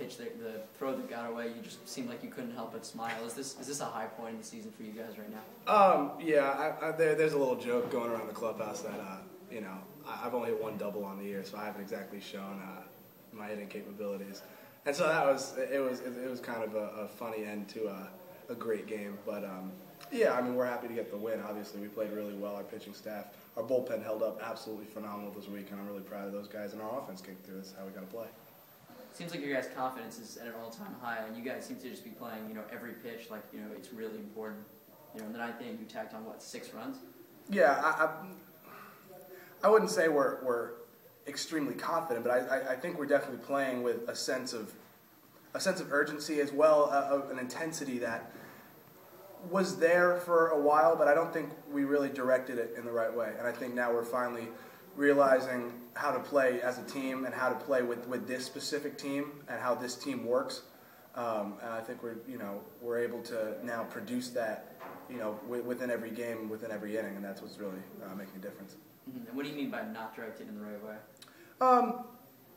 pitch, that, the throw that got away, you just seemed like you couldn't help but smile. Is this is this a high point in the season for you guys right now? Um, yeah, I, I, there, there's a little joke going around the clubhouse that uh, you know I, I've only hit one double on the year, so I haven't exactly shown uh, my hitting capabilities, and so that was it was it, was kind of a, a funny end to a, a great game, but. Um, yeah, I mean, we're happy to get the win. Obviously, we played really well. Our pitching staff, our bullpen held up absolutely phenomenal this week, and I'm really proud of those guys. And our offense kicked through. That's how we got to play. Seems like your guys' confidence is at an all-time high, and you guys seem to just be playing, you know, every pitch like you know it's really important. You know, in the ninth inning, you tacked on what six runs. Yeah, I, I, I wouldn't say we're we're extremely confident, but I, I, I think we're definitely playing with a sense of a sense of urgency as well, uh, an intensity that was there for a while, but I don't think we really directed it in the right way. And I think now we're finally realizing how to play as a team and how to play with, with this specific team and how this team works. Um, and I think we're you know we're able to now produce that you know within every game, within every inning, and that's what's really uh, making a difference. Mm-hmm. And what do you mean by not directed in the right way? Um,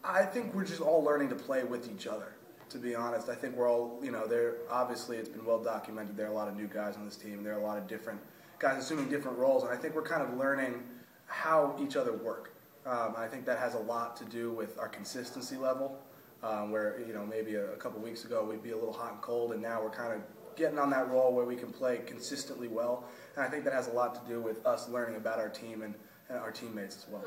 I think we're just all learning to play with each other to be honest. I think we're all, you know, there. Obviously, it's been well documented. There are a lot of new guys on this team. There are a lot of different guys assuming different roles, and I think we're kind of learning how each other work. Um, I think that has a lot to do with our consistency level, um, where you know maybe a, a couple weeks ago we'd be a little hot and cold, and now we're kind of getting on that roll where we can play consistently well. And I think that has a lot to do with us learning about our team and, and our teammates as well.